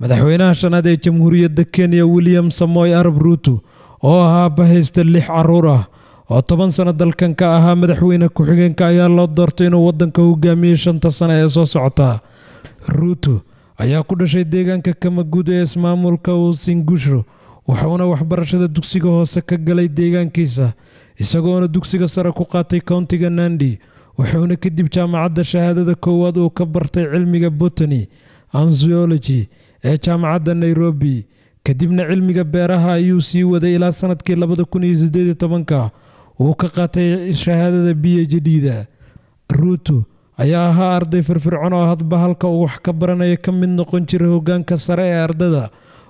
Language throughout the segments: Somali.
madaxweynaha shanaad ee jamhuuriyadda kenya william samoy arab ruuto oo ahaa bahaysta lix carruur ah oo toban sano dalkan ka ahaa madaxweyne ku-xigeenka ayaa loo doortay inuu waddanka hogaamiyey shanta sano ee soo socota. Ruuto ayaa ku dhashay deegaanka kamaguud ee ismaamulka uusingusho wuxuuna waxbarashada dugsiga hoose ka galay deegaankiisa isagoona dugsiga sare ku qaatay kowntiga nandi wuxuuna kadib jaamacadda shahaadada koowaad uu ka bartay cilmiga botany anziology ee jaamacadda nairobi. Kadibna cilmiga beeraha ayuu sii waday ilaa sannadkii labada uu ka qaatay shahaadada b h d-da ruuto ayaa ahaa arday firfircoon oo hadba halka uu wax ka baranaya ka mid noqon jiray hogaanka sare ee ardada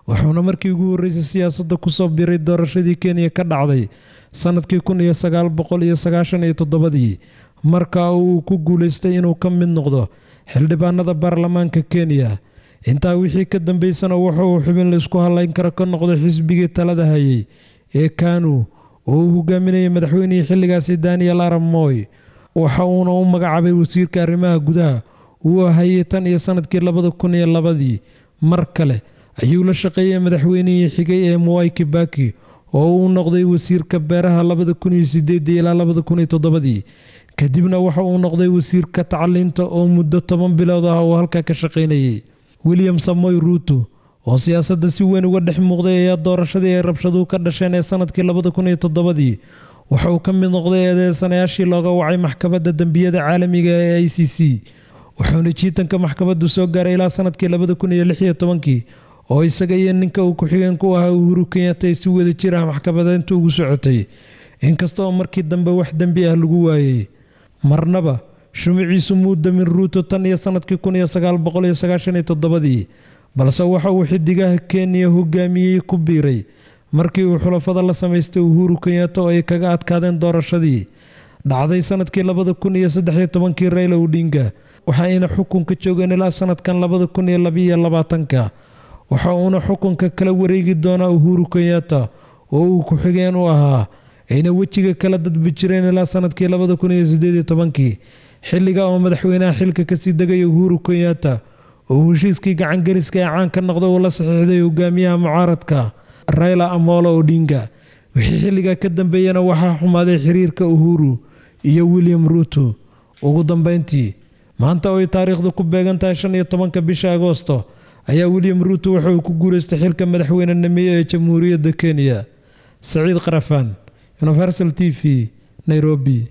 wuxuuna markii ugu horreysay siyaasadda ku soo biray doorashadii kenya ka dhacday sannadkii kun iyo sagaal boqol iyo sagaashan iyo toddobadii. Marka uu ku guulaystay inuu ka mid noqdo xildhibaanada baarlamaanka kenya intaa wixii ka dambeysana wuxa uu xubin laysku halayn karo ka noqday xisbigii talada hayay ee kanu oo uu hogaaminayay madaxweynihii xilligaasi daniel arab moy waxa uuna u magacaabay wasiirka arrimaha gudaha uu hayay tan iyo sannadkii labada kun iyo labadii. Mar kale ayuu la shaqeeyey madaxweynihii xigay ee muwai kibaki oo uu noqday wasiirka beeraha labada kun iyo sideedii ilaa labada kun iyo toddobadii. Kadibna waxa uu noqday wasiirka tacliinta oo muddo toban bilood ah uu halkaa ka shaqaynayay william samoy ruuto oo siyaasadda si weyn uga dhex muuqday ayaa doorashadii ay rabshaduhu ka dhasheen ee sannadkii labada kun iyo toddobadii waxa uu ka mid noqday eedeysanayaashii looga wacay maxkamadda dembiyada caalamiga ee i c c wuxuuna jiitanka maxkamaddu soo gaaray ilaa sannadkii labada kun iyo lix iyo tobankii oo isaga iyo ninka uu ku-xigeen ku ahaa uhuru kenyatta ay si wada jir ah maxkamadeynta ugu socotay. Inkasta oo markii dambe wax dembi ah lagu waayey marnaba shumiciisu muu damin ruuto tan iyo sannadkii kun iyo sagaal boqol iyo sagaashan iyo toddobadii. Balse waxa uu xidigaha kenya hogaamiyey ku biiray. Markii uu xulafada la samaystay uhuru kenyatta oo ay kaga adkaadeen doorashadii. Dhacday sannadkii labada kun iyo saddexiyo tobankii rayla odinga. Waxayna xukunka joogeen ilaa sanadkan labada kun iyo labiiyo labaatanka. Waxa uuna xukunka kala wareegi doonaa uhuru kenyatta oo uu ku-xigeen u ahaa. Ayna wejiga kala dadbi jireen ilaa sannadkii labada kun iyo sideediyo tobankii xilliga oo madaxweynaha xilka ka sii degaya uhuru kenyatta oo heshiiskii gacangeliska ee caan ka noqda uu la saxiixday hogaamiyaha mucaaradka rayla amolo odinga. Wixii xilligaa ka dambeeyana waxaa xumaaday xiriirka uhuru iyo william ruuto ugu dambeyntii maanta oo ay taariikhdu ku beegan tahay shan iyo tobanka bisha agoosto ayaa william ruuto waxa uu ku guulaystay xilka madaxweynenimo ee jamhuuriyadda kenya. Saciid qarafaan universal t v nairobi